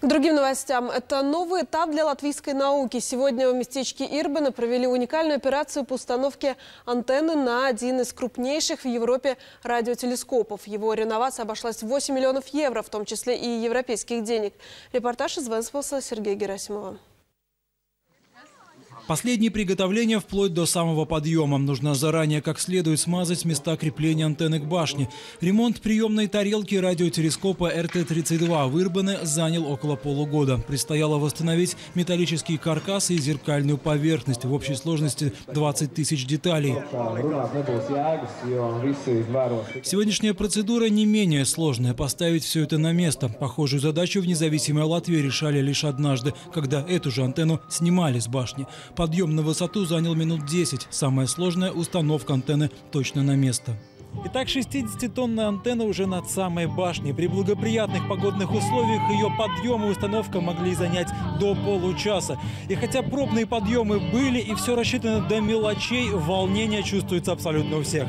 К другим новостям. Это новый этап для латвийской науки. Сегодня в местечке Ирбена провели уникальную операцию по установке антенны на один из крупнейших в Европе радиотелескопов. Его реновация обошлась в 8 миллионов евро, в том числе и европейских денег. Репортаж из Венспилса Сергея Герасимова. Последние приготовления вплоть до самого подъема. Нужно заранее как следует смазать места крепления антенны к башне. Ремонт приемной тарелки радиотелескопа РТ-32 в занял около полугода. Предстояло восстановить металлический каркас и зеркальную поверхность. В общей сложности 20 тысяч деталей. Сегодняшняя процедура не менее сложная. Поставить все это на место. Похожую задачу в независимой Латвии решали лишь однажды, когда эту же антенну снимали с башни. Подъем на высоту занял минут 10. Самая сложная установка антенны точно на место. Итак, 60-тонная антенна уже над самой башней. При благоприятных погодных условиях ее подъем и установка могли занять до получаса. И хотя пробные подъемы были и все рассчитано до мелочей, волнение чувствуется абсолютно у всех.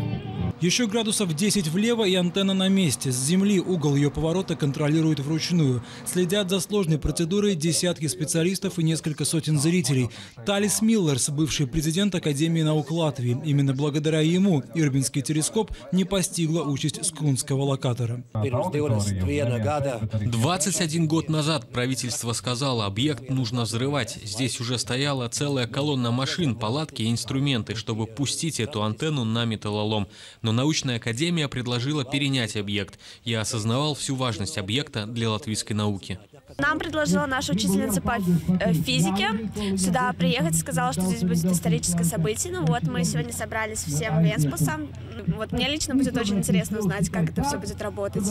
Еще градусов 10 влево и антенна на месте. С земли угол ее поворота контролируют вручную. Следят за сложной процедурой десятки специалистов и несколько сотен зрителей. Талис Миллерс, бывший президент Академии наук Латвии. Именно благодаря ему Ирбинский телескоп не постигла участь скунского локатора. 21 год назад правительство сказало, объект нужно взрывать. Здесь уже стояла целая колонна машин, палатки и инструменты, чтобы пустить эту антенну на металлолом. Но но научная академия предложила перенять объект. Я осознавал всю важность объекта для латвийской науки. Нам предложила наша учительница по э, физике сюда приехать, сказала, что здесь будет историческое событие. Ну вот, мы сегодня собрались всем Венспусом. Вот мне лично будет очень интересно узнать, как это все будет работать.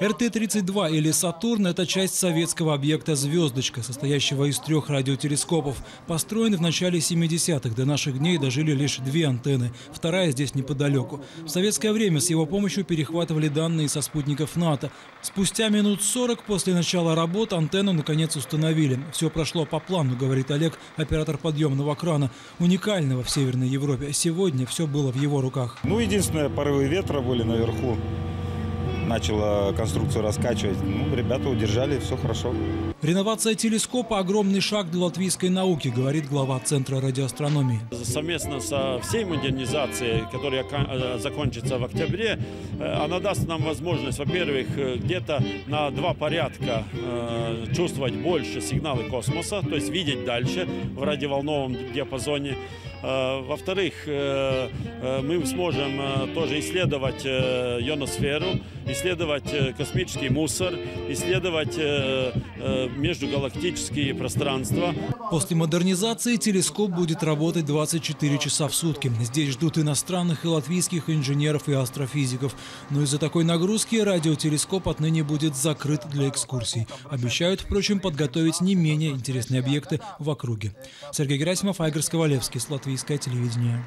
РТ-32 или «Сатурн» — это часть советского объекта «Звездочка», состоящего из трех радиотелескопов. Построен в начале 70-х. До наших дней дожили лишь две антенны. Вторая здесь неподалеку. В советское время с его помощью перехватывали данные со спутников НАТО. Спустя минут 40 после начала работ антенну наконец установили. Все прошло по плану, говорит Олег, оператор подъемного крана, уникального в Северной Европе. Сегодня все было в его руках. Ну, единственное, порывы ветра были наверху начала конструкцию раскачивать. Ну, ребята удержали, все хорошо. Реновация телескопа – огромный шаг для латвийской науки, говорит глава Центра радиоастрономии. Совместно со всей модернизацией, которая э, закончится в октябре, э, она даст нам возможность, во-первых, э, где-то на два порядка чувствовать больше сигналы космоса, то есть видеть дальше в радиоволновом диапазоне. Во-вторых, мы сможем тоже исследовать ионосферу, исследовать э, космический мусор, исследовать э, э, междугалактические пространства. После модернизации телескоп будет работать 24 часа в сутки. Здесь ждут иностранных и латвийских инженеров и астрофизиков. Но из-за такой нагрузки радиотелескоп отныне будет закрыт для экскурсий. Обещают, впрочем, подготовить не менее интересные объекты в округе. Сергей Герасимов, Айгор Сковалевский, Латвийское телевидение.